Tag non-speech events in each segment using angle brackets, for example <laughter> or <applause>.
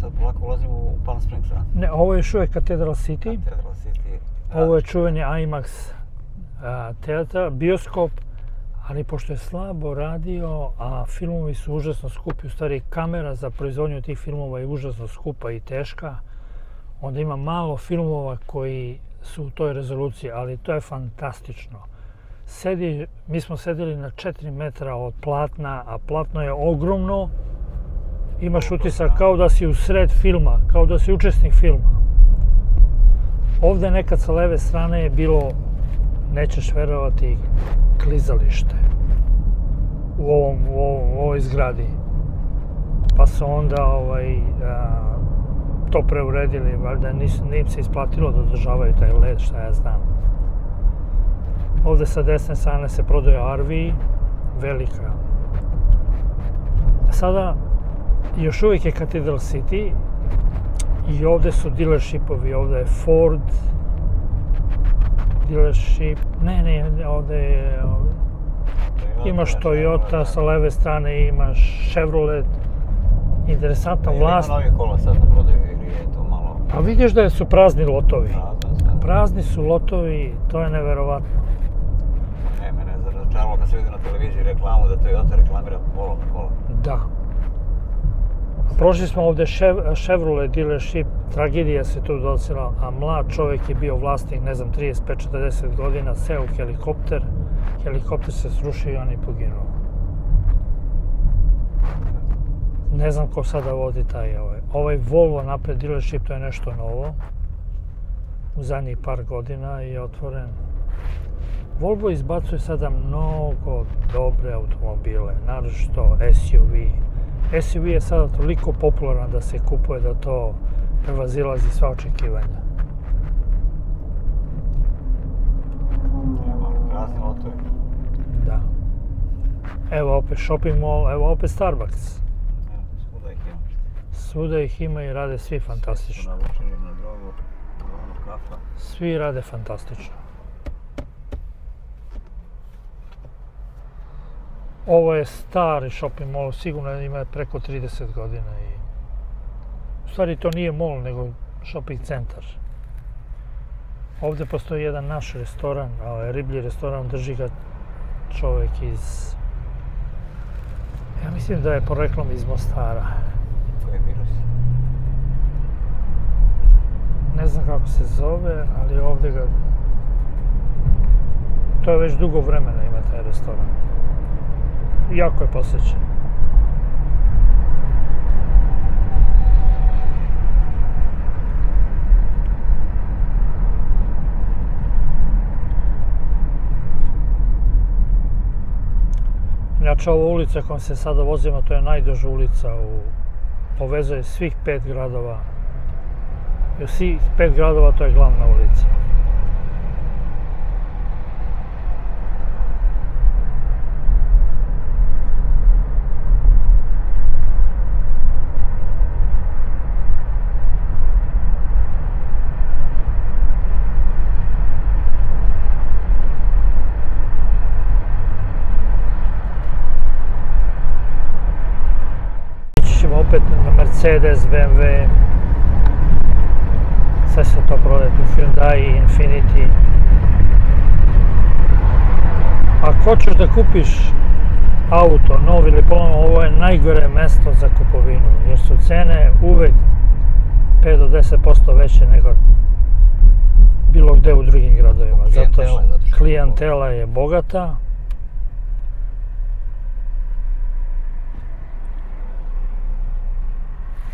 sad polako ulazimo u Palm Springs, a? Ne, ovo je još uvijek Cathedral City. Cathedral City. Ovo je čuveni IMAX a, teatar, bioskop, ali pošto je slabo radio, a filmovi su užasno skupi, u stvari kamera za proizvodnju tih filmova je užasno skupa i teška, onda ima malo filmova koji su u toj rezoluciji, ali to je fantastično. Sedi, mi smo sedeli na 4 metra od platna, a platno je ogromno. Imaš utisak kao da si u sred filma, kao da si učesnik filma. Ovde nekad sa leve strane je bilo, nećeš verovati, klizalište u, ovom, u, ovom, u ovoj zgradi. Pa su onda ovaj, a, to preuredili, valjda nis, nije se isplatilo da održavaju taj led, šta ja znam. Ovde sa desne strane se prodaje RV, velika. Sada, još uvijek je Cathedral City i ovde su dealershipovi, ovde je Ford, dealership, ne, ne, ovde je, imaš Toyota, sa leve strane imaš Chevrolet, interesantan vlast. Ima novi kola sad na prodaju ili je to malo... Pa vidiš da su prazni lotovi. Prazno, sad. Prazni su lotovi, to je neverovatno. Ne, mene je zaračaralo kad se vidi na televiziji reklamu da Toyota reklamira pola na pola. Da. Prošli smo ovde Chev- Chevrolet dealership, tragedija se tu docela, a mlad čovjek je bio vlasnik, ne znam, 35-40 godina, seo u helikopter, helikopter se srušio i on je poginuo. Ne znam ko sada vodi taj ovaj. Ovaj Volvo napred dealership, to je nešto novo. U zadnjih par godina je otvoren. Volvo izbacuje sada mnogo dobre automobile, naročito SUV. SUV je sada toliko popularan da se kupuje da to prevazilazi sva očekivanja. Nema, prazni lotovi. Da. Evo opet shopping mall, evo opet Starbucks. Svuda ih ima. Svuda ih ima i rade svi fantastično. Svi rade fantastično. Ovo je stari shopping mall, sigurno ima preko 30 godina i u stvari to nije mall, nego shopping centar. Ovde postoji jedan naš restoran, ovaj riblji restoran, drži ga čovek iz... Ja mislim da je poreklom iz Mostara. Koji je virus? Ne znam kako se zove, ali ovde ga... To je već dugo vremena ima taj restoran. Jako je posećen. Inače, ova ulica kojom se sada vozimo, to je najduža ulica u... Povezuje svih pet gradova i u svih pet gradova to je glavna ulica. Ići ćemo opet na Mercedes, BMW, sve se to prodaje tu Hyundai, Infiniti. Ako hoćeš da kupiš auto, nov ili polovno, ovo je najgore mesto za kupovinu, jer su cene uvek 5 do 10% veće nego bilo gde u drugim gradovima. Zato je klijentela je bogata.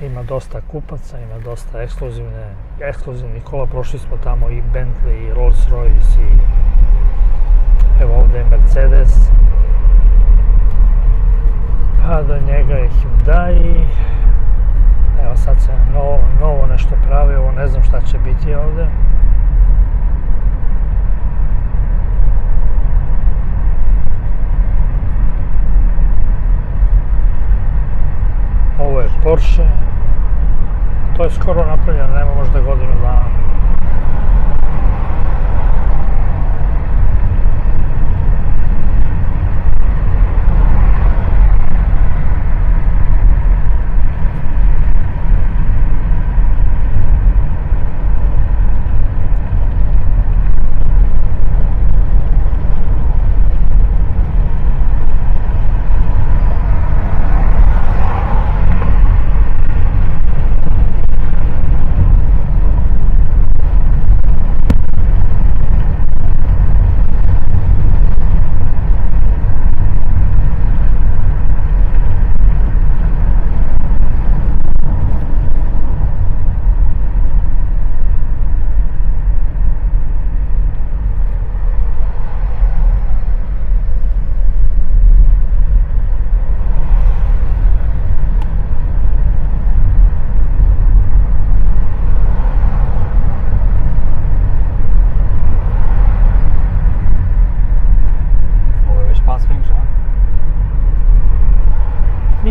Ima dosta kupaca, ima dosta ekskluzivne, ekskluzivnih kola. Prošli smo tamo i Bentley, i Rolls Royce, i evo ovde je Mercedes. Pa do njega je Hyundai. Evo sad se novo, novo nešto pravi, ovo ne znam šta će biti ovde. Ovo je Porsche. To je skoro napravljeno, nema možda godinu dana.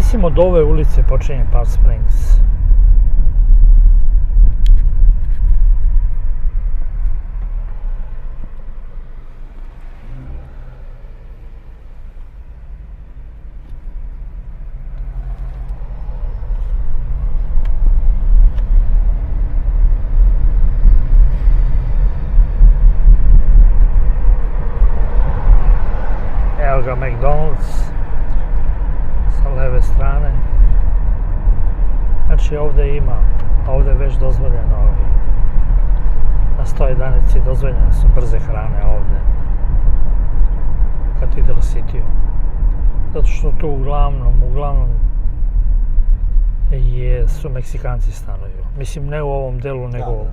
Mislim od ove ulice počinje Palm Springs. Evo ga McDonald's sa leve strane. Znači ovdje ima, ovdje je već dozvoljeno ovi, na 111 dozvoljene su brze hrane ovdje. Kad ide u Cityu. Zato što tu uglavnom, uglavnom je, su Meksikanci stanuju. Mislim ne u ovom delu, nego Da, da,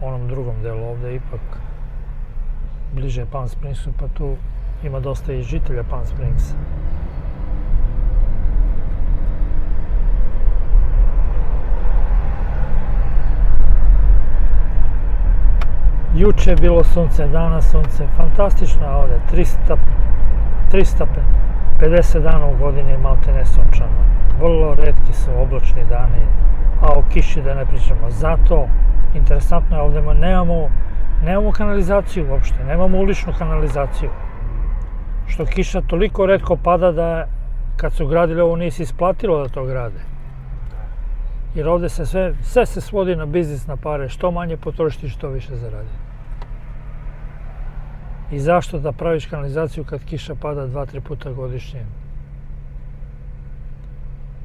u onom drugom delu ovdje ipak bliže Palm Springsu, pa tu ima dosta i žitelja Palm Springsa. Juče je bilo sunce, danas sunce, fantastično je ovdje, 300, 350 dana u godini je malte ne sunčano. Vrlo redki su oblačni dani, a o kiši da ne pričamo. Zato, interesantno je ovdje, ma nemamo, nemamo kanalizaciju uopšte, nemamo uličnu kanalizaciju. Što kiša toliko redko pada da kad su gradili ovo nije se isplatilo da to grade. Jer ovdje se sve, sve se svodi na biznis, na pare, što manje potrošiti, što više zaradi. I zašto da praviš kanalizaciju kad kiša pada dva, tri puta godišnje?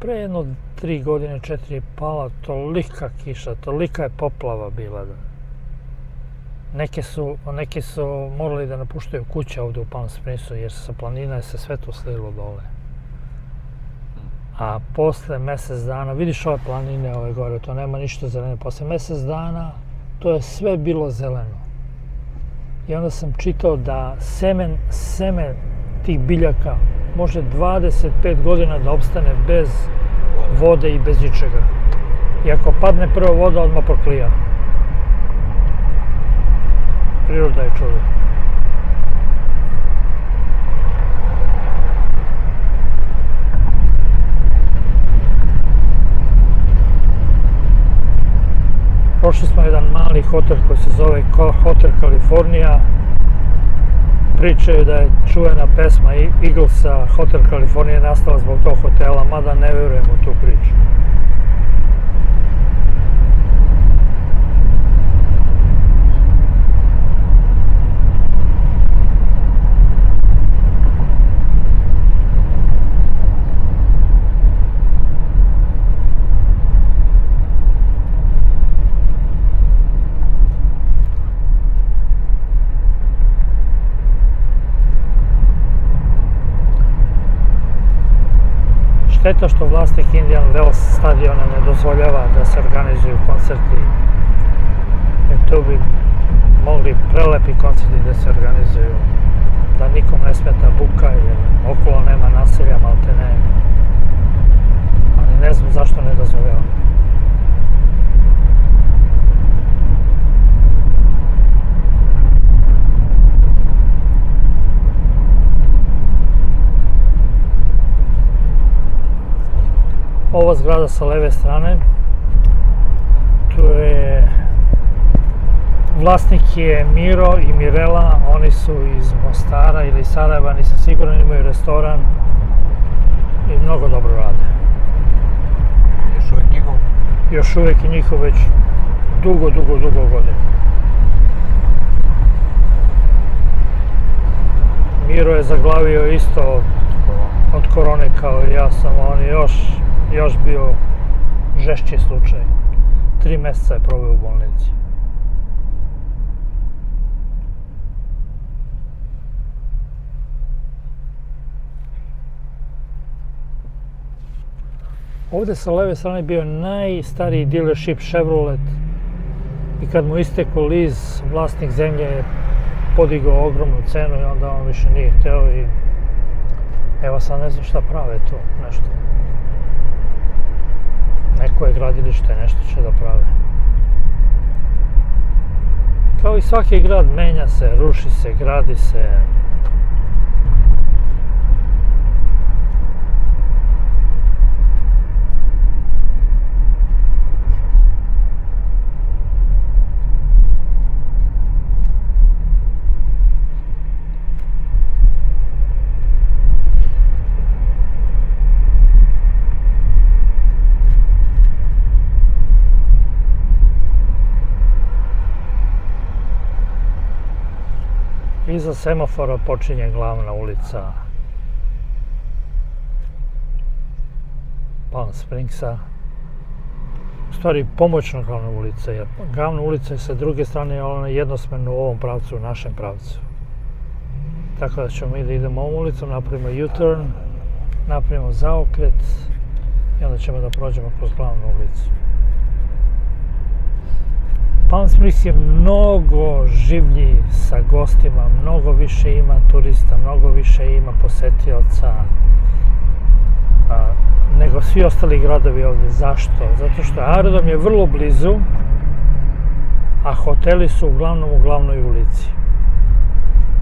Pre jedno tri godine, četiri je pala tolika kiša, tolika je poplava bila da neke su, neke su morali da napuštaju kuće ovdje u Palm Springsu jer sa planina je se sve to slilo dole. A posle mjesec dana, vidiš ove planine ove gore, to nema ništa zeleno. Posle mjesec dana to je sve bilo zeleno. I onda sam čitao da semen, semen tih biljaka može 25 godina da opstane bez vode i bez ničega. I ako padne prva voda, odmah proklija. Priroda je čudo. Prošli smo jedan mali hotel koji se zove Hotel California. Pričaju da je čuvena pesma Eaglesa Hotel California nastala zbog tog hotela, mada ne vjerujem u tu priču. Šteta što vlasnik Indian Wells stadiona ne dozvoljava da se organizuju koncerti. Jer tu bi mogli prelepi koncerti da se organizuju. Da nikom ne smeta buka jer okolo nema naselja, malte ne. Ali ne znam zašto ne dozvoljava. Ova zgrada sa leve strane, tu je vlasnik je Miro i Mirela, oni su iz Mostara ili Sarajeva, nisam siguran, imaju restoran i mnogo dobro rade. Još uvijek njihov. Još uvijek je njihov već dugo, dugo, dugo godina. Miro je zaglavio isto od, od korone kao i ja, samo on je još, još bio žešći slučaj. Tri mjeseca je proveo u bolnici. Ovdje sa leve strane bio najstariji dealership Chevrolet i kad mu istekao liz, vlasnik zemlje je podigao ogromnu cenu i onda on više nije hteo i evo sad ne znam šta prave tu, nešto. Neko je gradilište, nešto će da prave. Kao i svaki grad menja se, ruši se, gradi se. Iza semafora počinje glavna ulica Palm Springsa. U stvari pomoćna glavna ulica, jer glavna ulica je sa druge strane ona jednosmerno u ovom pravcu, u našem pravcu. Tako da ćemo mi da idemo ovom ulicom, napravimo U-turn, napravimo zaokret i onda ćemo da prođemo kroz glavnu ulicu. Palm Springs je mnogo življi sa gostima, mnogo više ima turista, mnogo više ima posetioca a, nego svi ostali gradovi ovde. Zašto? Zato što aerodrom je vrlo blizu, a hoteli su uglavnom u glavnoj ulici.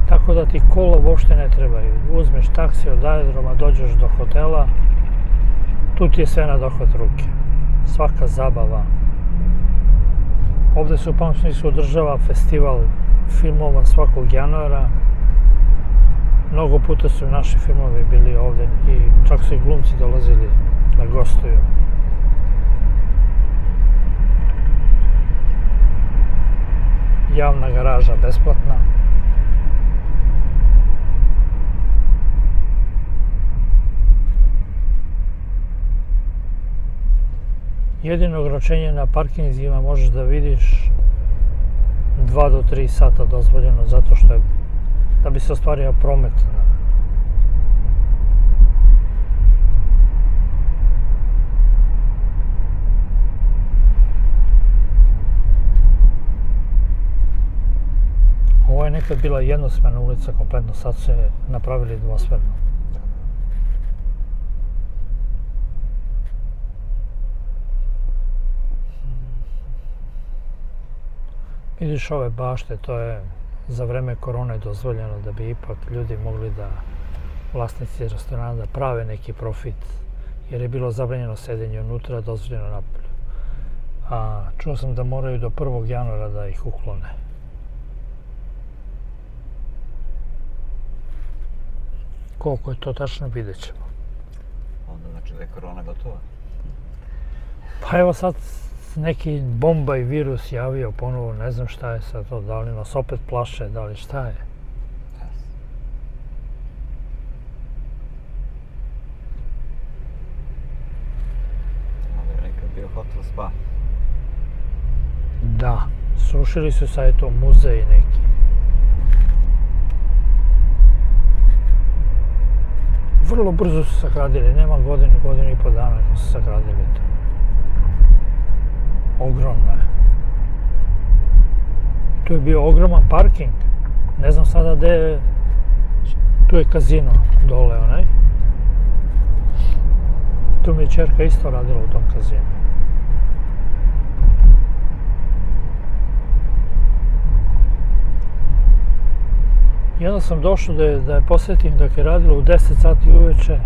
Tako da ti kola uopšte ne trebaju. Uzmeš taksi od aerodroma, dođeš do hotela, tu ti je sve na dohvat ruke. Svaka zabava, Ovde se u Palm Springsu održava festival filmova svakog januara. Mnogo puta su naši filmovi bili ovde i čak su i glumci dolazili da gostuju. Javna garaža besplatna. Jedino ograničenje na parkinzima možeš da vidiš 2 do 3 sata dozvoljeno zato što je da bi se ostvario promet Ovo je nekad bila jednosmerna ulica kompletno, sad se napravili dvosmerno. Vidiš ove bašte, to je za vreme korone dozvoljeno da bi ipak ljudi mogli da vlasnici restorana da prave neki profit jer je bilo zabranjeno sedenje unutra, dozvoljeno napolju. A čuo sam da moraju do 1. januara da ih uklone. Koliko je to tačno, vidjet ćemo. Onda znači da je korona gotova. Pa evo sad neki bomba i virus javio ponovo, ne znam šta je sad to, da li nas opet plaše, da li šta je. Hotel spa. Da, srušili su sad to muzej neki. Vrlo brzo su sagradili, nema godinu, godinu i po dana su sagradili to ogromna je. Tu je bio ogroman parking. Ne znam sada gde je... Tu je kazino dole onaj. Tu mi je čerka isto radila u tom kazinu. I onda sam došao da je, da je posetim dok je radila u 10 sati uveče.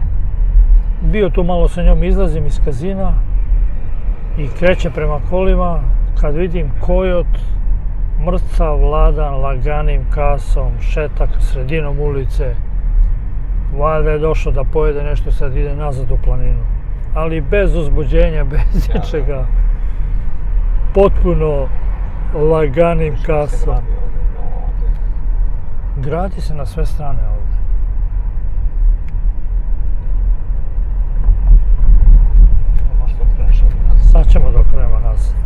Bio tu malo sa njom, izlazim iz kazina, i kreće prema kolima kad vidim kojot mrcav, vladan, laganim kasom, šetak sredinom ulice. Valjda je došao da pojede nešto, sad ide nazad u planinu. Ali bez uzbuđenja, <laughs> bez ničega. Potpuno laganim kasom. Gradi se na sve strane ovde. Sad ćemo dok nema nas.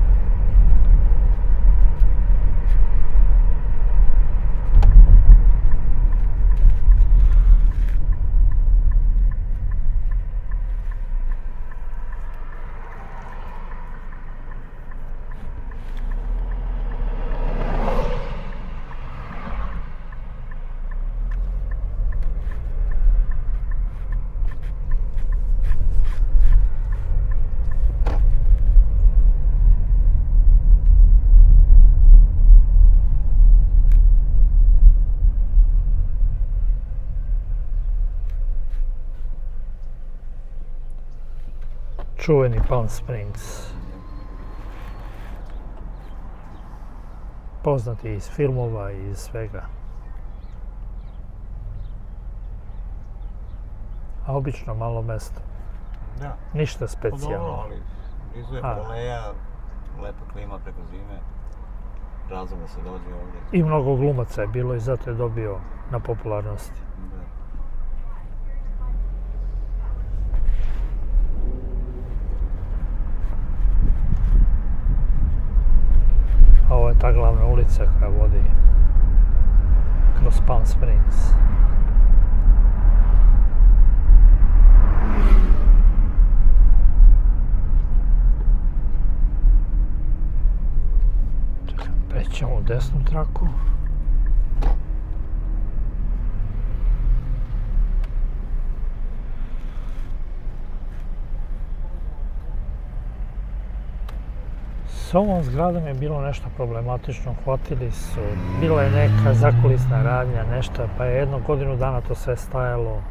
Čuveni Palm Springs. Poznati iz filmova i iz svega. A obično malo mesto. Da. Ništa Pa dobro, specijalno. ali blizu je A. proleja, lepa klima preko zime. razlog da se dođe ovdje. I mnogo glumaca je bilo i zato je dobio na popularnosti. Da. A ovo je ta glavna ulica koja vodi kroz Palm Springs. Čekaj, prećemo u desnu traku. S ovom zgradom je bilo nešto problematično, hvatili su, bila je neka zakulisna radnja, nešto, pa je jedno godinu dana to sve stajalo.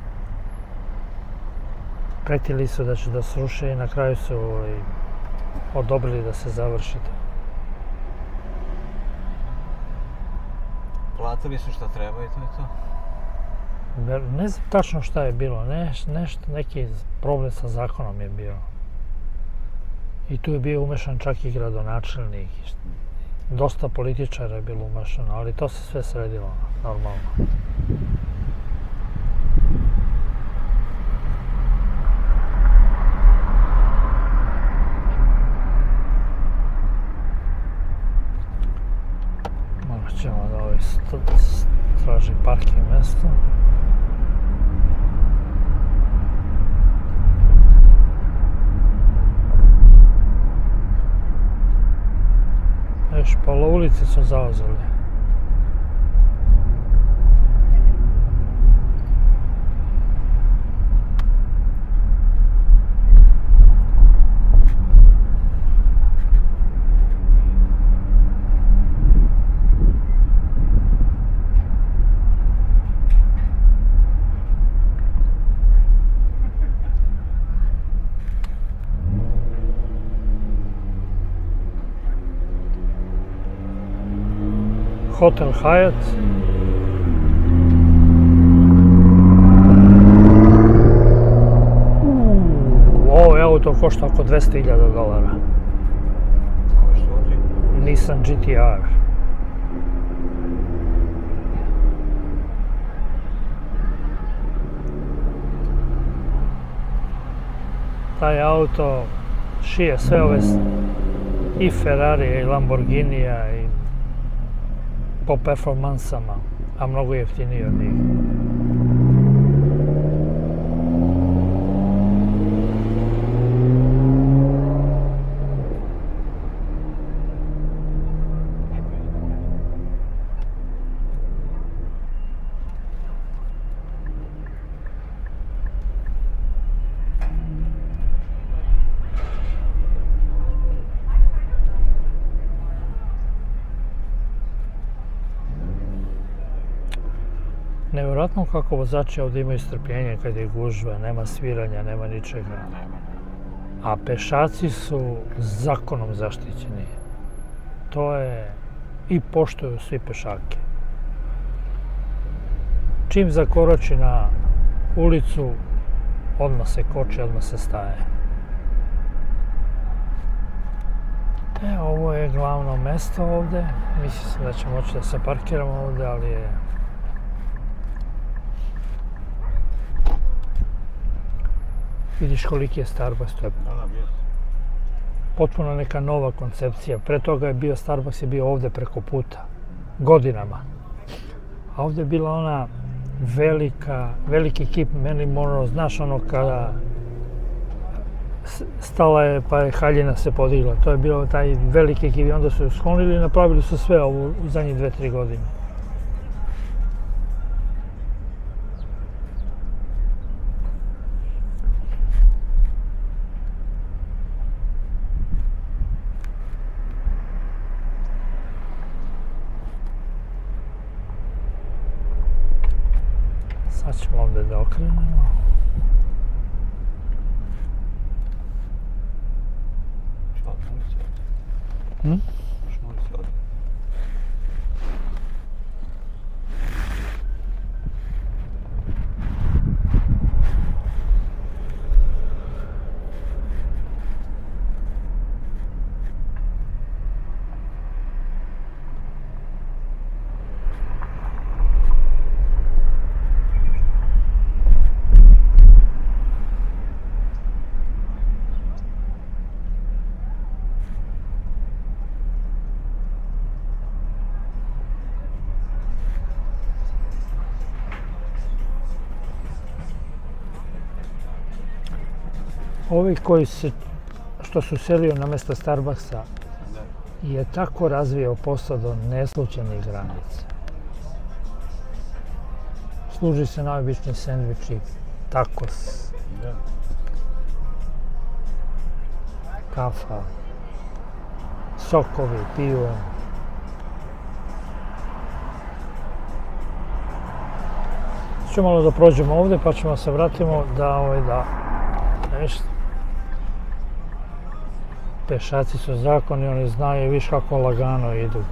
Pretili su da će da sruše i na kraju su ovaj, odobrili da se završi to. Platili su šta treba i to je to. Ne znam tačno šta je bilo, neš, nešto, neki problem sa zakonom je bio. I tu je bio umešan čak i gradonačelnik. Dosta političara je bilo umešano, ali to se sve sredilo normalno. Morat ćemo da ovaj traži parking mesto. Još pola ulice su zauzeli. Hotel Hyatt. Ово ауто кошта око 200.000 долара. Nissan GTR. Тај ауто шие све ове и Ферари, и Ламборгинија, и i po performansama, a mnogo jeftiniji od kako vozači ovdje imaju strpljenje kad je gužva, nema sviranja, nema ničega. A pešaci su zakonom zaštićeni. To je i poštuju svi pešake. Čim zakoroči na ulicu, odmah se koči, odmah se staje. E, ovo je glavno mesto ovde. Mislim da ćemo moći da se parkiramo ovde, ali je Vidiš koliki je Starbucks, to je Da, da, potpuno neka nova koncepcija. Pre toga je bio Starbucks je bio ovde preko puta, godinama. A ovde je bila ona velika, veliki kip Marilyn Monroe, znaš ono kada stala je pa je haljina se podigla. To je bio taj veliki kip i onda su sklonili i napravili su sve ovo u zadnjih dve, tri godine. Sad ćemo ovde da okrenemo. Šta, ulici ovdje? Hm? Baš na ulici ovdje. Ovi koji se, što su selio na mjesto Starbucksa, Da. je tako razvio posao do neslučajnih granica. Služi se najobični sendviči, tacos, Da. kafa, sokovi, pivo. Ću malo da prođemo ovdje pa ćemo se vratimo da ovaj da nešto pešaci su zakoni, oni znaju viš kako lagano idu.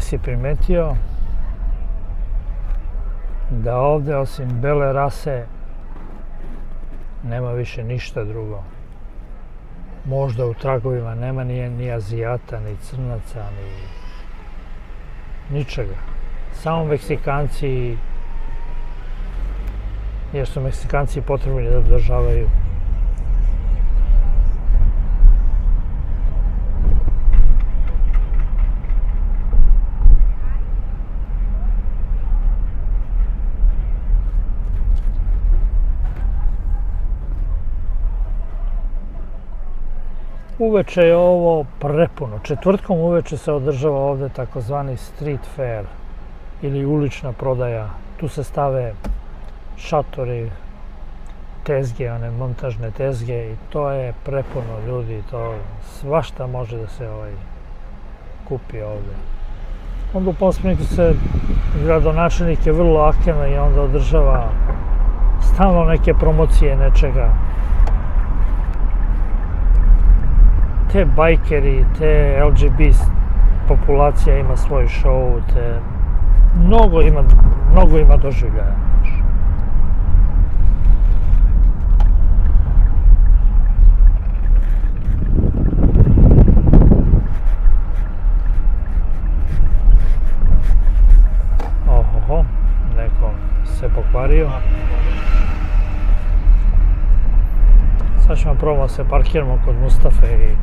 Si primetio da ovdje osim bele rase nema više ništa drugo. Možda u tragovima nema ni, ni Azijata, ni Crnaca, ni ničega. Samo Meksikanci, jer su Meksikanci potrebni da održavaju Uveče je ovo prepuno. Četvrtkom uveče se održava ovdje takozvani street fair ili ulična prodaja. Tu se stave šatori, tezge, one montažne tezge i to je prepuno ljudi. To svašta može da se ovaj, kupi ovdje. Onda u Pospaniku se gradonačelnik je vrlo aktivno i onda održava stalno neke promocije nečega. Te bajkeri, te LGBT populacija ima svoj show, te mnogo ima, mnogo ima doživljaja. Ohoho, neko se pokvario. Sad ćemo probamo se parkiramo kod Mustafe i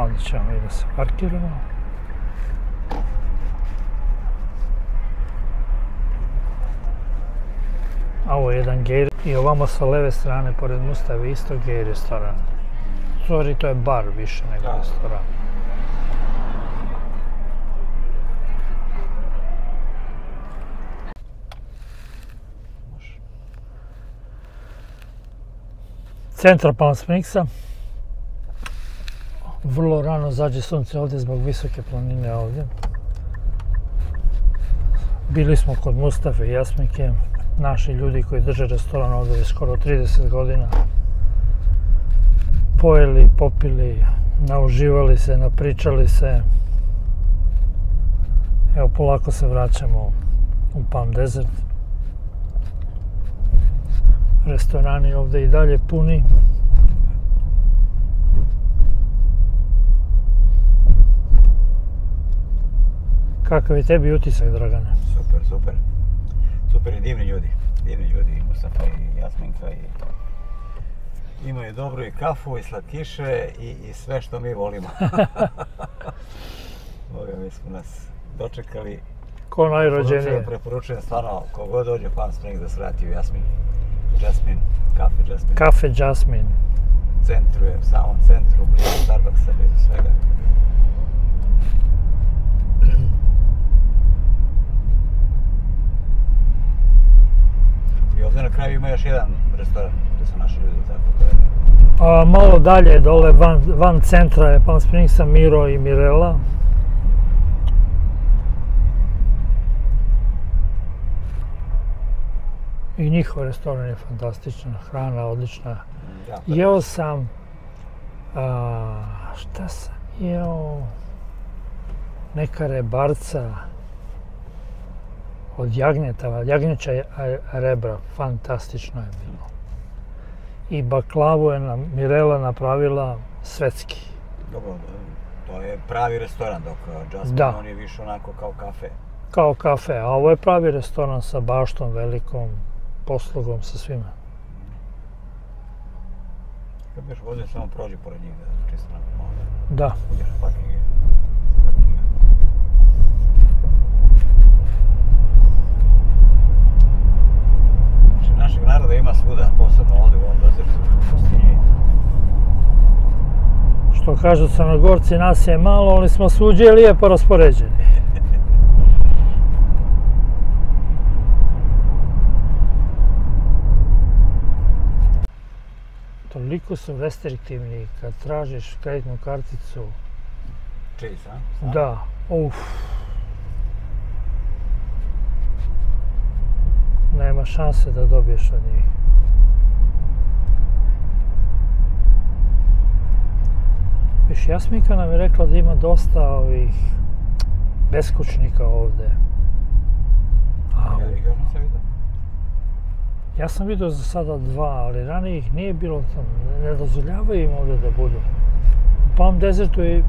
Ovdje ćemo i da se parkiramo. A ovo je jedan gej i ovamo sa leve strane pored Mustave isto gej restoran. Sorry, to je bar više nego Da. restoran. Centar Palm Springsa. Vrlo rano zađe sunce ovdje zbog visoke planine ovdje. Bili smo kod Mustafe i Jasmike, naši ljudi koji drže restoran ovdje već skoro 30 godina. Pojeli, popili, nauživali se, napričali se. Evo polako se vraćamo u Palm Desert. Restorani ovdje i dalje puni. Kakav je tebi utisak, Dragane? Super, super. Super i divni ljudi. Divni ljudi, i Mustafa i Jasminka i Imaju dobru i kafu i slatkiše i, i sve što mi volimo. <laughs> Boga, mi smo nas dočekali. Ko najrođenije. Preporučujem, preporučujem stvarno, kogod dođe Palm Springs da se vrati u Jasmin. Jasmin, kafe Jasmin. Kafe Jasmine. U centru je, u samom centru, blizu Starbucksa, blizu svega. I ovdje na kraju ima još jedan restoran gdje su naši ljudi, tako to je. A, malo dalje, dole van, van centra je Palm Springsa Miro i Mirela. I njihov restoran je fantastičan, hrana odlična. Ja, Jeo sam, a, šta sam jeo, neka rebarca od jagnjeta, jagnjeća rebra, fantastično je bilo. I baklavu je nam Mirela napravila svetski. Dobro, to je pravi restoran, dok uh, Jasmine Da. on je više onako kao kafe. Kao kafe, a ovo je pravi restoran sa baštom velikom, poslugom, sa svima. Kad biš vozio, samo prođi pored njih, da čisto onako malo da uđeš u parkinge. Našeg naroda ima svuda, posebno ovdje u ovom desertu, u pustinji. što kažu crnogorci, nas je malo, ali smo svuđe lijepo raspoređeni. <laughs> Toliko su restriktivni kad tražiš kreditnu karticu. Chase, a? Da, uf. Nema šanse da dobiješ od njih. Viš, Jasminka nam je rekla da ima dosta ovih beskućnika ovdje. A, Ja ih nisam vidio. ja sam vidio za sada dva, ali ranije ih nije bilo tamo. Ne dozvoljavaju im ovdje da budu. U Palm Desertu i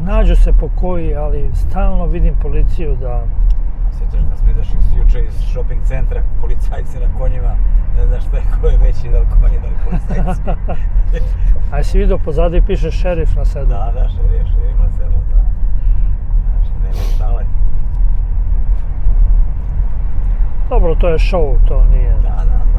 nađu se po koji, ali stalno vidim policiju da Sjećaš kad smo izašli s- juče iz shopping centra, policajci na konjima, ne znaš šta je, ko je veći, da li konji, da li policajci. <laughs> A jesi vidio pozadi piše šerif na sedu? da, da, šerif, šerif na selu, da. Znači, nema šale. Dobro, to je show, to nije. Da, da, da,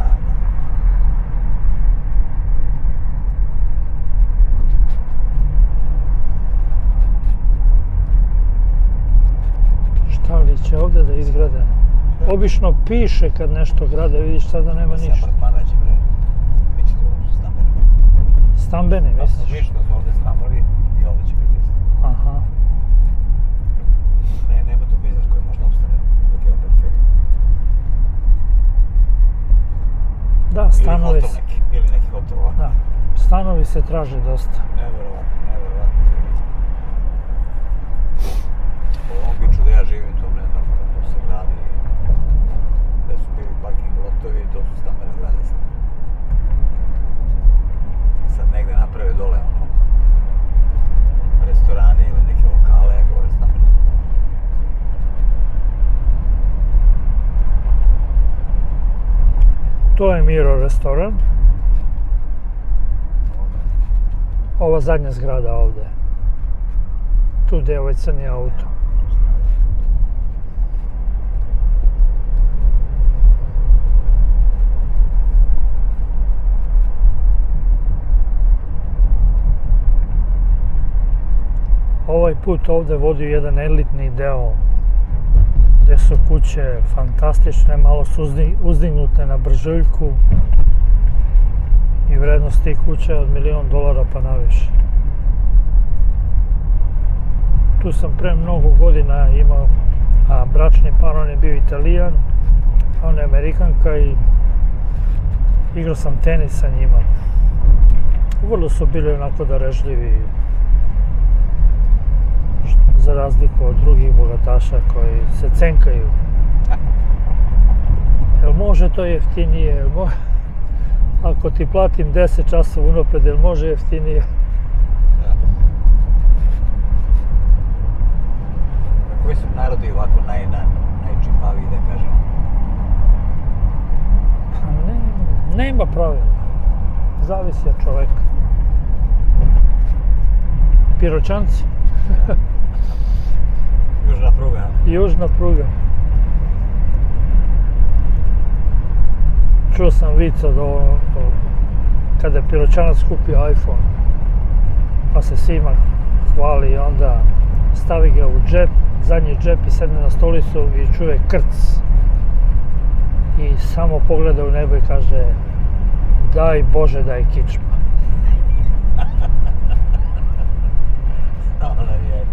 da. Li će ovdje da izgrade? Obično piše kad nešto grade, vidiš sada nema Sve ništa. apartmana će bre. Biće to stambeno. Stambene, Da smo misliš? mi što su ovdje stanovi i ovdje će biti isto. Aha. Ne, nema tu biznis koji možda opstane dok je opet film. Da, stanovi Ili hotel neki, ili neki hotel ovako. da, stanovi se traže dosta. Neverovatno. U ovom biču da ja živim, to ne znam, to se gradi, gde su bili parking lotovi, to su stambene zgrade sad. I sad negde naprave dole, ono, restorane ili neke lokale, gore stambene. To je Miro restoran. Ova zadnja zgrada ovdje. Tu gdje je ovaj crni auto. Ovaj put ovdje vodi jedan elitni deo gdje su kuće fantastične, malo su uzdi- uzdignute na bržuljku i vrednost tih kuća je od milion dolara pa naviše. Tu sam pre mnogo godina imao a, bračni par, on je bio italijan, a ona je amerikanka i igrao sam tenis sa njima. Vrlo su bili onako darežljivi, za razliku od drugih bogataša koji se cenkaju. Jel može to jeftinije? Jel mo- <laughs> Ako ti platim 10 časova unapred, jel može jeftinije? Da. Koji su narodi ovako naj, naj, najčipaviji, da kažem? Pa ne, nema pravila. zavisi od čoveka. Piroćanci, <laughs> Južna pruga. južna pruga. Čuo sam vic od ovo, kada je Piroćanac kupio iPhone, pa se svima hvali i onda stavi ga u džep, zadnji džep i sedne na stolicu i čuje krc. I samo pogleda u nebo i kaže daj Bože da je kičma. Ona je.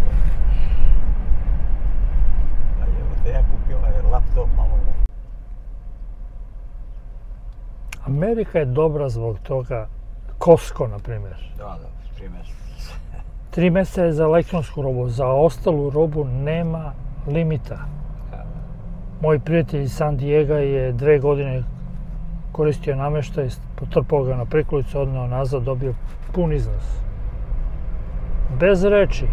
A evo te ja kupio ovaj laptop malo. Amerika je dobra zbog toga, Costco na primjer. Da, da, primjer. Tri mjeseca <laughs> je za elektronsku robu, za ostalu robu nema limita. Da. Moj prijatelj iz San Diego je dve godine koristio namještaj, potrpao ga na prikolicu, odneo nazad, dobio pun iznos. Bez reči.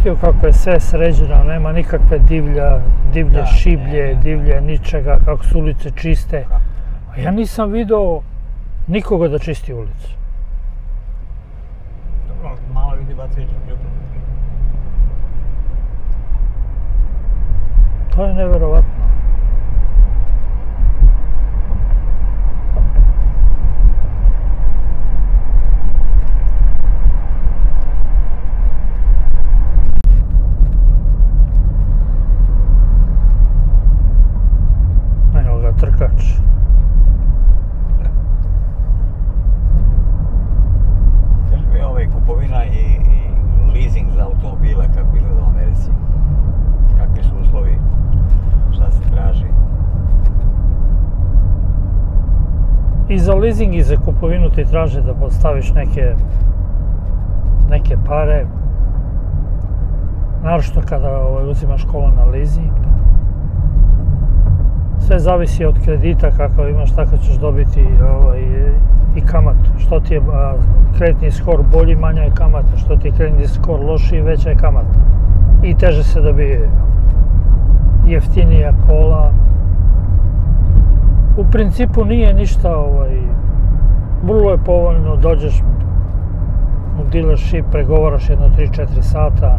Si primetio kako je sve sređeno, nema nikakve divlja, divlje Da, šiblje, ne, ne. divlje ničega, kako su ulice čiste. A ja nisam video nikoga da čisti ulicu. Dobro, malo ljudi bacaju jutro. To je neverovatno. Evo ga trkač. Kaži mi ovaj kupovina i, i leasing za automobile, kako izgleda u Americi? Kakvi su uslovi? Šta se traži? I za leasing i za kupovinu ti traže da postaviš neke, neke pare. Naročito kada ovaj, uzimaš kola na leasing. Sve zavisi od kredita kakav imaš, tako ćeš dobiti ovaj, i kamatu. Što ti je a, kreditni skor bolji, manja je kamata. Što ti je kreditni skor lošiji, veća je kamata. I teže se dobije jeftinija kola, u principu nije ništa ovaj, vrlo je povoljno, dođeš u dealership, pregovaraš jedno 3-4 sata,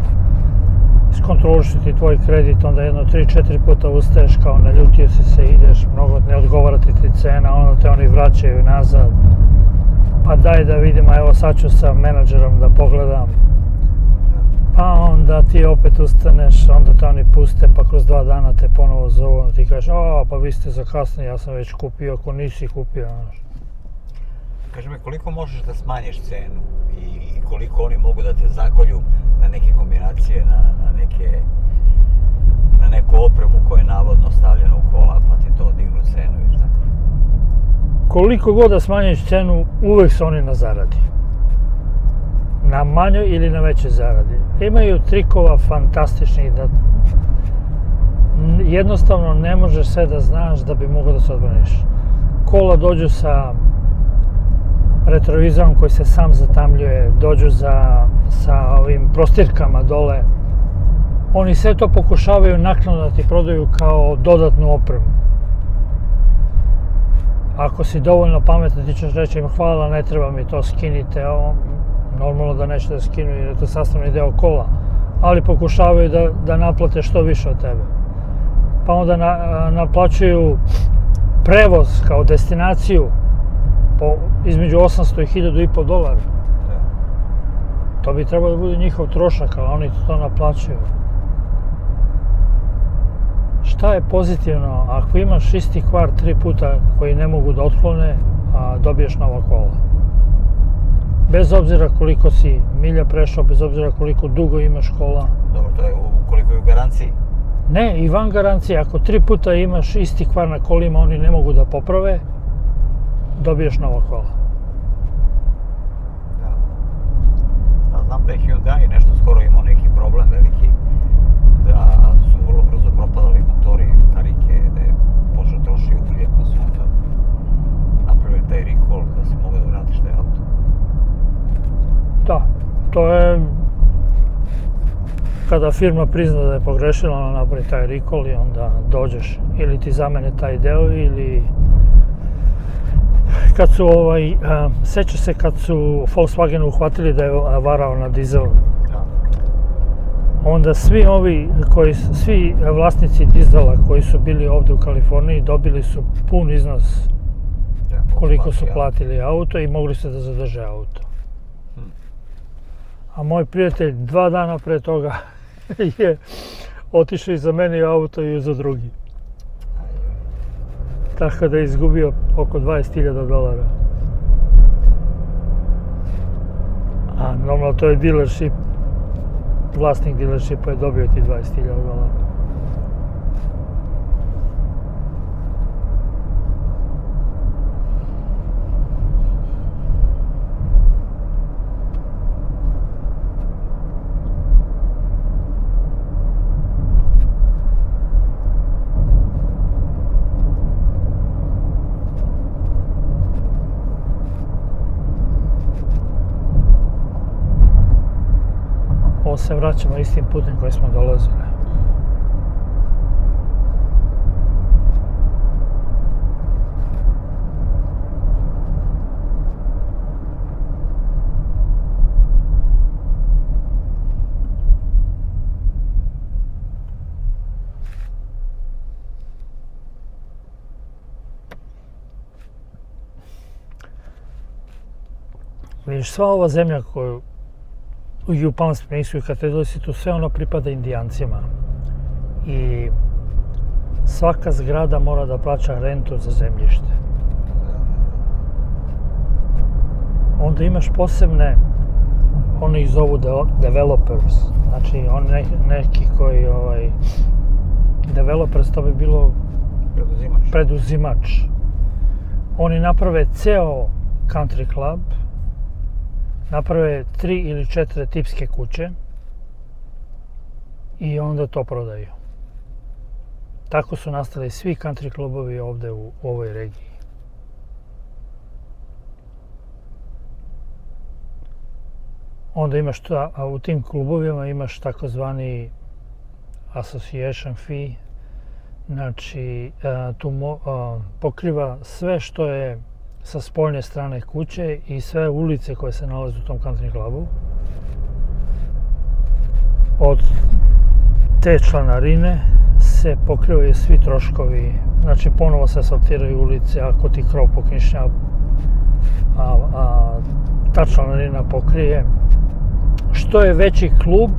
iskontroliš ti tvoj kredit, onda jedno 3-4 puta ustaješ kao naljutio si se, ideš, mnogo ne odgovara ti ti cena, onda te oni vraćaju nazad. Pa daj da vidim, a evo sad ću sa menadžerom da pogledam. Pa onda ti opet ustaneš, onda te oni puste, pa kroz dva dana te ponovo zovu, onda ti kažeš, a pa vi ste zakasnili, ja sam već kupio, ako nisi kupio, znaš. Kaži mi, koliko možeš da smanjiš cenu i, i koliko oni mogu da te zakolju na neke kombinacije, na, na neke na neku opremu koja je navodno stavljena u kola, pa ti to dignu cenu i šta? Koliko god da smanjiš cenu, uvek su oni na zaradi. Na manjoj ili na većoj zaradi. Imaju trikova fantastičnih da jednostavno ne možeš sve da znaš da bi mogao da se odbraniš. Kola dođu sa retrovizorom koji se sam zatamljuje, dođu za, sa ovim prostirkama dole. Oni sve to pokušavaju naknadno da ti prodaju kao dodatnu opremu. Ako si dovoljno pametan, ti ćeš reći im hvala, ne treba mi to, skinite. Ovo, normalno da neće da skinu jer je to sastavni deo kola. Ali pokušavaju da, da naplate što više od tebe. Pa onda na, naplaćuju prevoz kao destinaciju po između 800 i 1000 i po dolara. Da. To bi trebalo da bude njihov trošak, ali oni to naplaćuju. Šta je pozitivno? Ako imaš isti kvar tri puta koji ne mogu da otklone, a dobiješ nova kola. Bez obzira koliko si milja prešao, bez obzira koliko dugo imaš kola. Dobro, to je ukoliko je u garanciji. Ne, i van garancije, ako tri puta imaš isti kvar na kolima, oni ne mogu da poprave, dobiješ nova kola. Da. A znam da je Hyundai nešto skoro imao neki problem veliki, da su vrlo brzo propadali motori karike, da je počeo troši ulje, pa su onda napravili taj recall da si mogao da vratiš taj auto. Da, to je kada firma prizna da je pogrešila, ona napravi taj recall i onda dođeš ili ti zamene taj deo ili kad su ovaj, a, seća se kad su Volkswagen uhvatili da je varao na dizel, Da. onda svi ovi koji, svi vlasnici dizela koji su bili ovde u Kaliforniji dobili su pun iznos da koliko su platili auto i mogli se da zadrže auto. A moj prijatelj dva dana pre toga <laughs> je otišao i za meni auto i za drugi. Tako da je izgubio oko 20.000 dolara. A normalno to je dealership, vlasnik dealershipa je dobio ti 20.000 dolara. Ovo se vraćamo istim putem koji smo dolazili. Vidiš, sva ova zemlja koju u Palm Springsu i kad te dosi tu sve ono pripada indijancima. I svaka zgrada mora da plaća rentu za zemljište. Onda imaš posebne, oni ih zovu de- developers, znači on ne, neki koji ovaj, developers to bi bilo Preduzimaš. preduzimač. Oni naprave ceo country club, naprave tri ili četiri tipske kuće i onda to prodaju. Tako su nastali svi country klubovi ovde u, u ovoj regiji. Onda imaš ta, a u tim klubovima imaš takozvani association fee, znači a, tu mo, a, pokriva sve što je sa spoljne strane kuće i sve ulice koje se nalaze u tom country clubu. Od te članarine se pokrivaju svi troškovi, znači ponovo se asfaltiraju ulice ako ti krov pokrišnja, a, a ta članarina pokrije. Što je veći klub,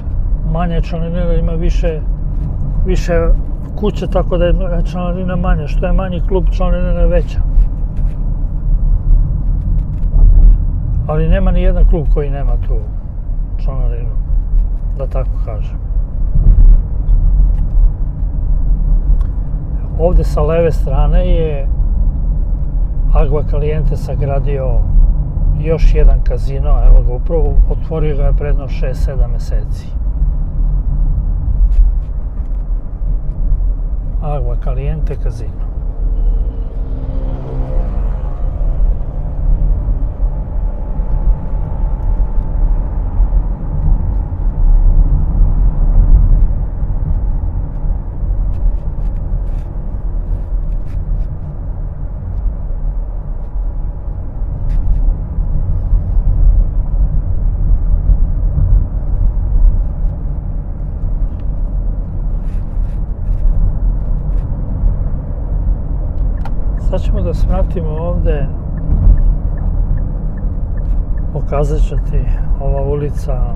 manje članarina ima više, više kuće, tako da je članarina manja. Što je manji klub, članarina je veća. Ali nema ni jedan klub koji nema tu članarinu, da tako kažem. Ovde sa leve strane je Agua Caliente sagradio još jedan kazino, evo ga upravo, otvorio ga je predno 6-7 meseci. Agua Caliente kazino. Da ovde. Pokazat ću ti ova ulica.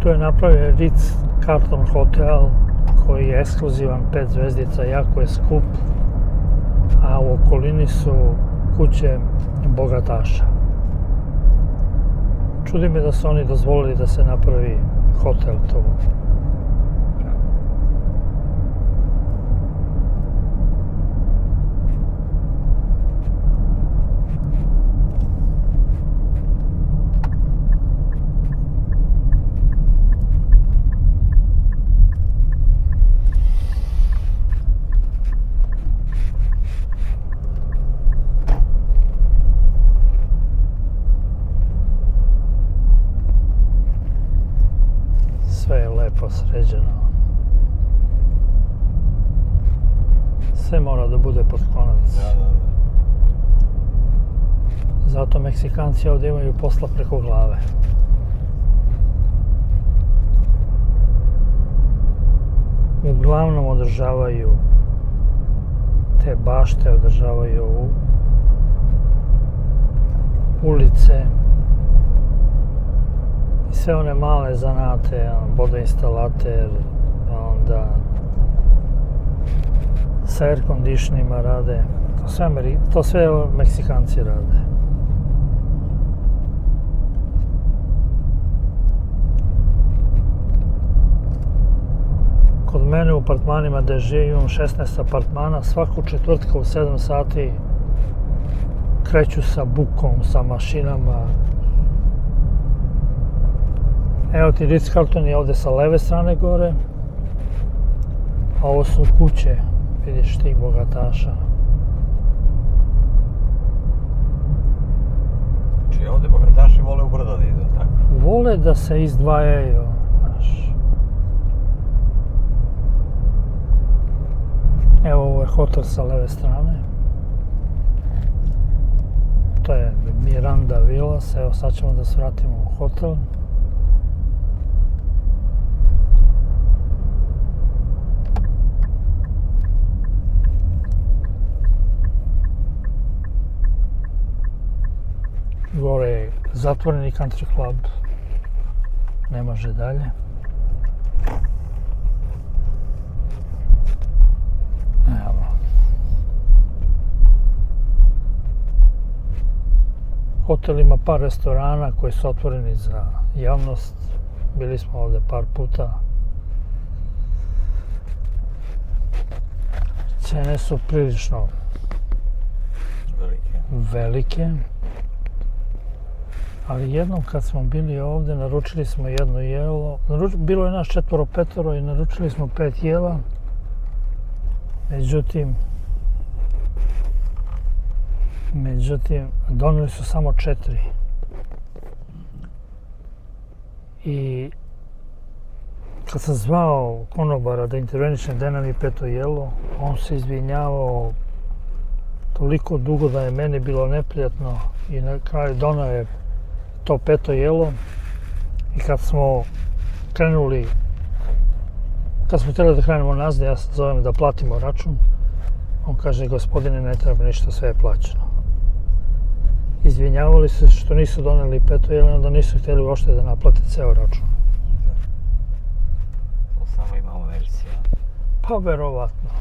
Tu je napravio Ritz Carlton Hotel koji je ekskluzivan, pet zvezdica, jako je skup. A u okolini su kuće bogataša. Čudi me da su oni dozvolili da se napravi hotel tu. lepo sređeno. Sve mora da bude pod konac. Da, da, da. Zato Meksikanci ovdje imaju posla preko glave. Uglavnom održavaju te bašte, održavaju ulice sve one male zanate, ono, vodoinstalater, onda sa air conditionima rade. To sve, Ameri- to sve Meksikanci rade. Kod mene u apartmanima gde živim imam 16 apartmana, svaku četvrtka u 7 sati kreću sa bukom, sa mašinama. Evo ti Ritz Carlton je ovde sa leve strane gore, a ovo su kuće, vidiš tih bogataša. Znači ovdje bogataši vole u brdo da idu, tako? Vole da se izdvajaju, znaš. Evo ovo je hotel sa leve strane. To je Miranda Villas, evo sad ćemo da se vratimo u hotel. Gore je zatvoreni country club. Ne može dalje. Evo. Hotel ima par restorana koji su otvoreni za javnost. Bili smo ovde par puta. Cene su prilično Velike. velike. Ali jednom kad smo bili ovde, naručili smo jedno jelo. Bilo je nas četvoro, petoro i naručili smo pet jela. Međutim, međutim, doneli su samo četiri. I kad sam zvao konobara da intervenišem da nam je peto jelo, on se izvinjavao toliko dugo da je meni bilo neprijatno i na kraju donao je to peto jelo i kad smo krenuli kad smo htjeli da krenemo nazad, ja se zovem da platimo račun, on kaže, gospodine, ne treba ništa, sve je plaćeno. Izvinjavali se što nisu doneli peto jelo, onda nisu htjeli uopšte da naplate ceo račun. To samo imamo verzija. Pa verovatno.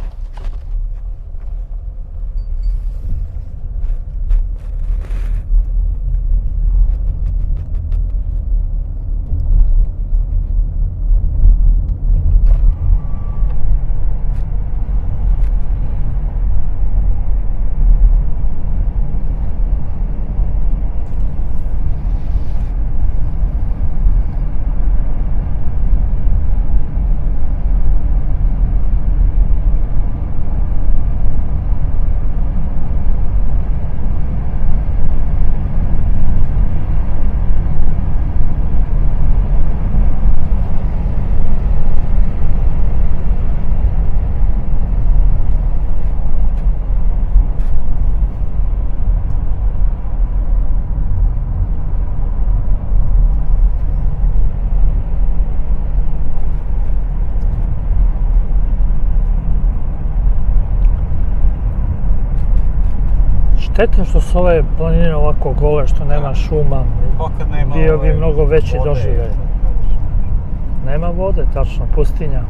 Šteta što su ove planine ovako gole, što nema Da. šuma. Pa nema Bio bi mnogo veći vode, doživljaj. Nema vode, tačno, pustinja.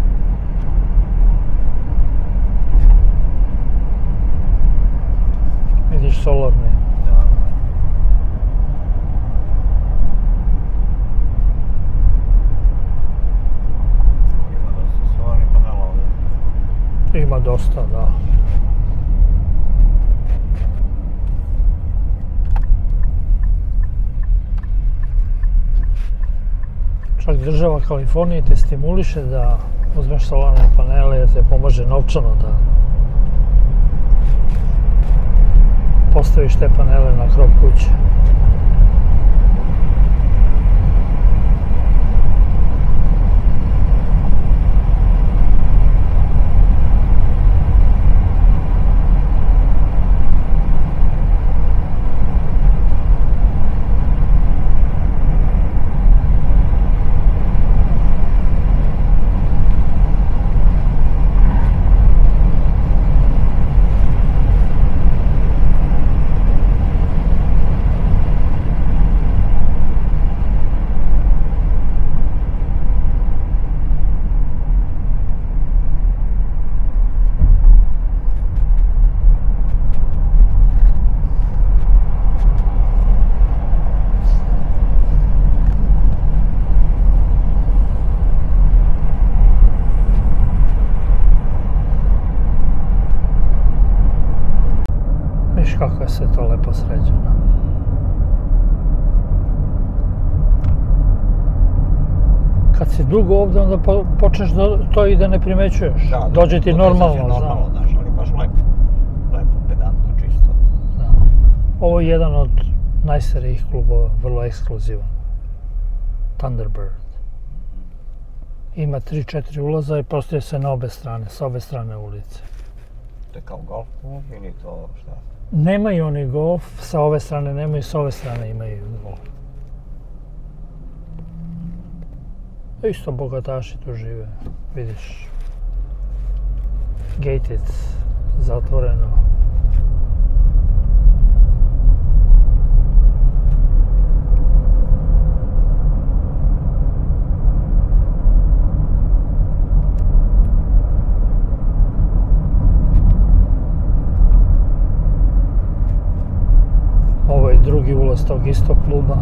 Vidiš solarni. Da, da. Ima dosta, da. Čak država Kalifornije te stimuliše da uzmeš solarne panele jer te pomaže novčano da postaviš te panele na krov kuće. kako je sve to lepo sređeno. Kad si dugo ovde, onda počneš da to i da ne primećuješ. Da, da, Dođe ti da, da, normalno, da, znaš. Normalno, znaš, ali baš lepo. Lepo, pedantno, čisto. Da. Ovo je jedan od najstarijih klubova, vrlo ekskluzivan. Thunderbird. Ima 3-4 ulaza i postoje se na obe strane, sa obe strane ulice. To je kao golf klub ili to šta? Nemaju oni golf, sa ove strane nemaju, sa ove strane imaju golf. Isto bogataši tu žive, vidiš. Gated, zatvoreno. Drugi ulaz tog istog kluba.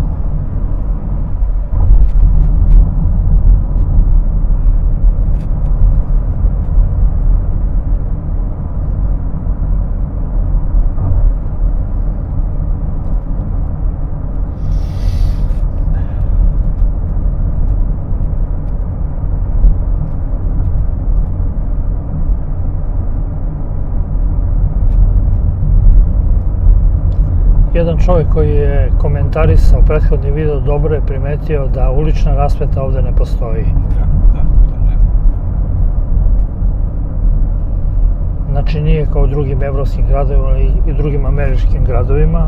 Jedan čovjek koji je komentarisao prethodni video dobro je primetio da ulična rasveta ovde ne postoji. Da, da, nema. Znači nije kao u drugim evropskim gradovima i drugim američkim gradovima.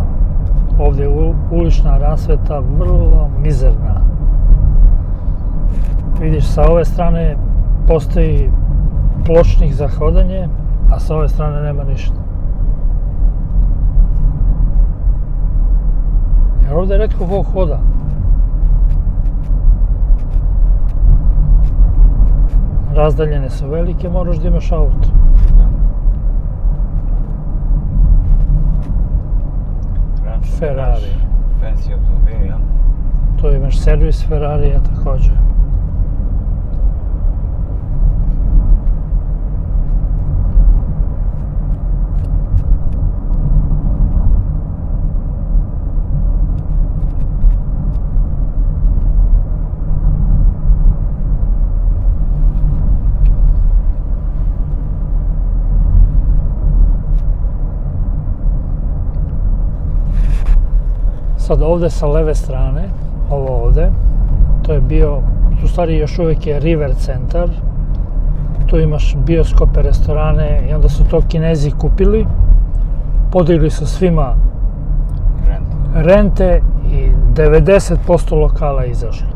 Ovde je ulična rasveta vrlo mizerna. Vidiš, sa ove strane postoji pločnik za hodanje, a sa ove strane nema ništa. Jer ovde redko ko hoda. Razdaljene su velike, moraš da imaš auto. Ferrari. Fancy automobili, ja? Tu imaš servis Ferrarija takođe. Sad ovde sa leve strane, ovo ovde, to je bio, u stvari još uvek je River centar. Tu imaš bioskope, restorane i onda su to kinezi kupili. Podigli su svima Rent. rente i 90% lokala izašlo.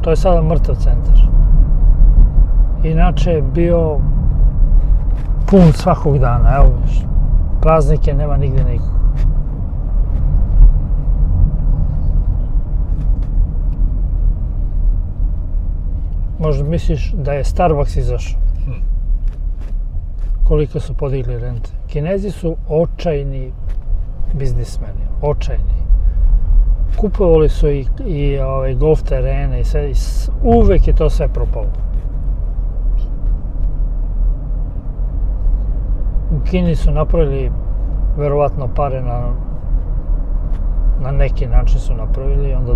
To je sada mrtav centar. Inače je bio pun svakog dana, evo. Praznike nema nigde nikog. Možda misliš da je Starbucks izašao. Hm. Koliko su podigli rente. Kinezi su očajni biznismeni, očajni. Kupovali su i, i ovaj, golf terene i sve, i s- uvek je to sve propalo. U Kini su napravili verovatno pare na na neki način su napravili onda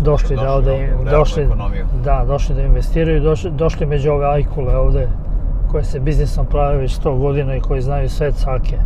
došli da ovde, ovde došli, ekonomiju. da, došli da investiraju, došli, došli među ove ajkule ovde koje se biznisom prave već 100 godina i koji znaju sve cake.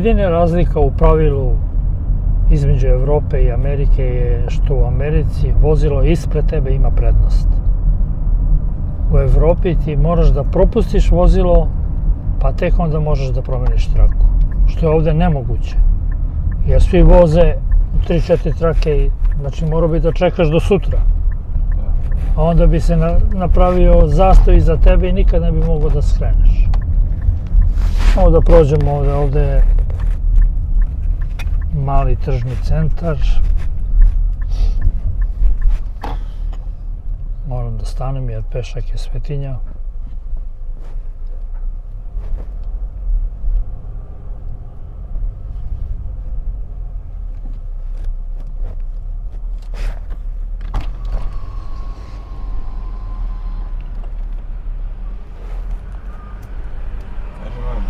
Jedina razlika u pravilu između Evrope i Amerike je što u Americi vozilo ispred tebe ima prednost. U Evropi ti moraš da propustiš vozilo, pa tek onda možeš da promeniš traku. Što je ovde nemoguće. Jer svi voze 3-4 trake, i, znači morao bi da čekaš do sutra. A onda bi se na, napravio zastoj iza tebe i nikad ne bi mogao da skreneš. Ovo da prođemo ovde, ovde мали тржни центар. Морам да станем јер пешак е светиња.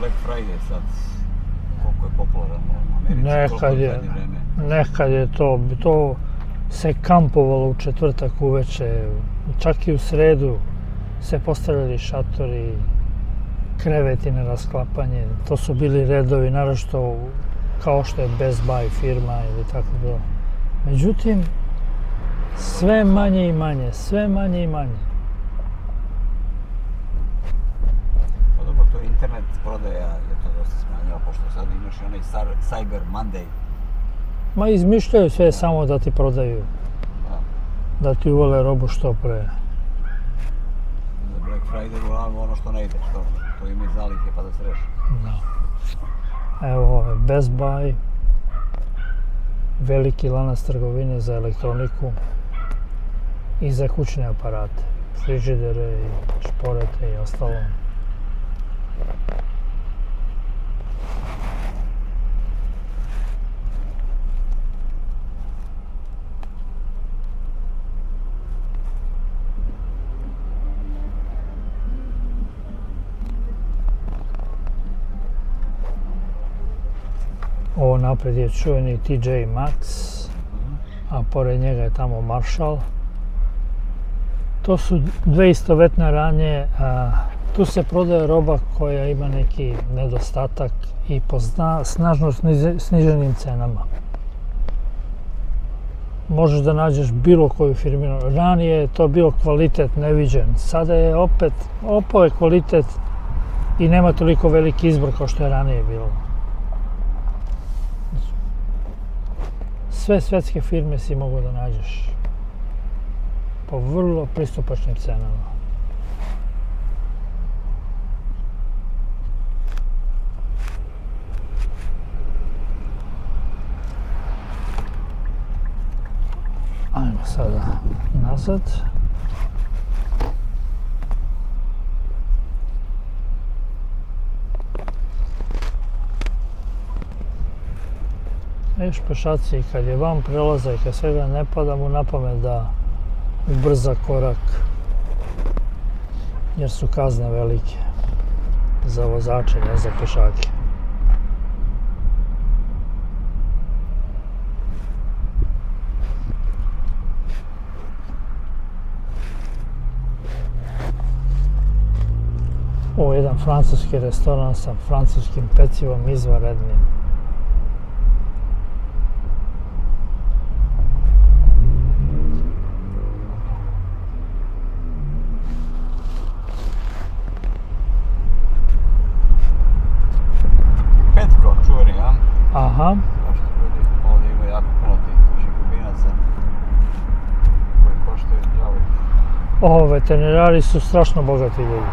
Black Friday sad, koliko je popularno Americi, Nekad je. Nekad je to, to se kampovalo u četvrtak uveče, čak i u sredu se postavljali šatori, kreveti na rasklapanje. To su bili redovi, u- kao što je Best Buy firma ili tako to. Međutim, sve manje i manje, sve manje i manje. Pa dobro, to je internet prodaja je dosta smanjila, pošto sad imaš i onaj Cyber Monday. Ma izmišljaju sve samo da ti prodaju, Da. da ti uvale robu što pre. Za Black Friday uglavnom ono što ne ide, što, to ima iz zalihe pa da se reši. Evo, ovo je Best Buy, veliki lanac trgovine za elektroniku i za kućne aparate, frižidere i šporete i ostalo. Ovo napred je čuveni TJ Maxx, a pored njega je tamo Marshall. To su dve istovetne ranje, tu se prodaje roba koja ima neki nedostatak i po snažno sniženim cenama. Možeš da nađeš bilo koju firminu. Ranije je to bio kvalitet neviđen. Sada je opet, opao je kvalitet i nema toliko veliki izbor kao što je ranije bilo. Све светски фирме си могу да најдеш по врло приступачни ценама. Ајмо сада назад. Viš pešaci, kad je van prelaza i kad svega ne pada mu na pamet da ubrza korak, jer su kazne velike za vozače, ne za pešake. Ovo je jedan francuski restoran sa francuskim pecivom izvanrednim. Petko, čuveni, a? Aha, Kao što ljudi, ovdje ima jako puno tih kućnih ljubinaca koji koštaju džavu. Ovo veterinari su strašno bogati ljudi.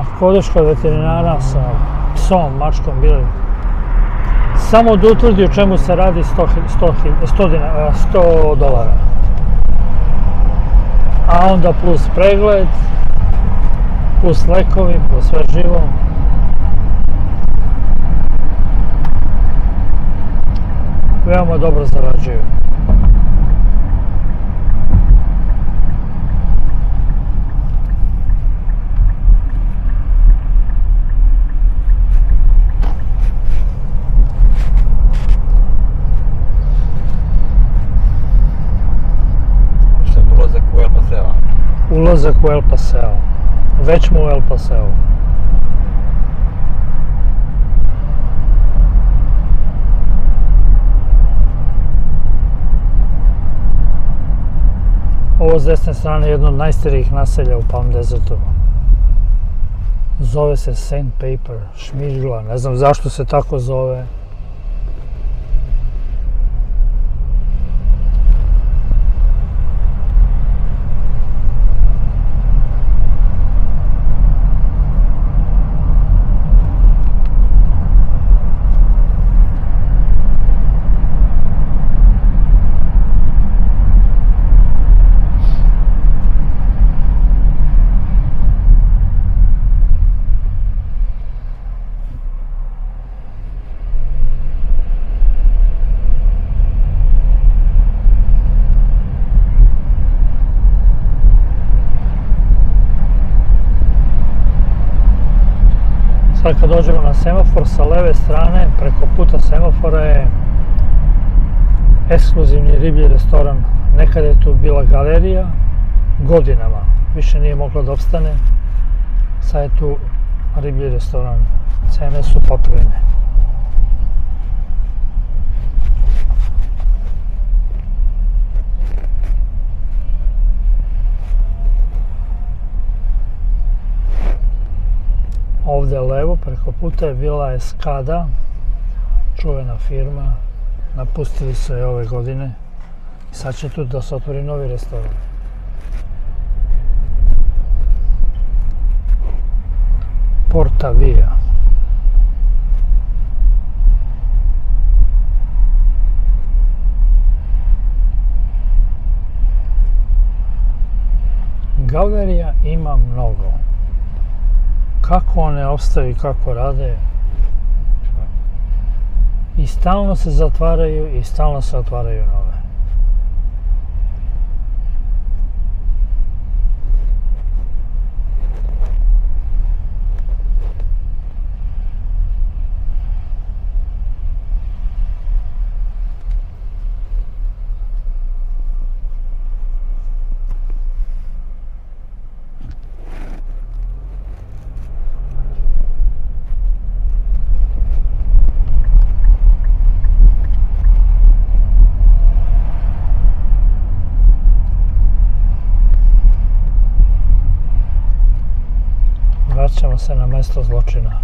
Ako odeš kod veterinara sa psom, mačkom, bilo samo da utvrdi o čemu se radi 100, 100, 100, dina- 100 dolara. A onda plus pregled, plus lekovi, plus sve živo. Veoma dobro zarađuju. Ulazak u El Paseo. Već smo u El Paseo. Desne strane jedno od najstarijih naselja u Palm Desertu. Zove se Sandpaper, šmižgla, ne znam zašto se tako zove. Sad kad dođemo na semafor sa leve strane, preko puta semafora je ekskluzivni riblji restoran. Nekad je tu bila galerija, godinama, više nije mogla da opstane. Sad je tu riblji restoran, cene su potrebne. Ovde levo preko puta je bila Eskada, čuvena firma. Napustili su je ove godine. I sad će tu da se otvori novi restoran. Porta Via. Galerija ima mnogo kako one ostaju i kako rade i stalno se zatvaraju i stalno se otvaraju nove. Vraćamo se na mesto zločina.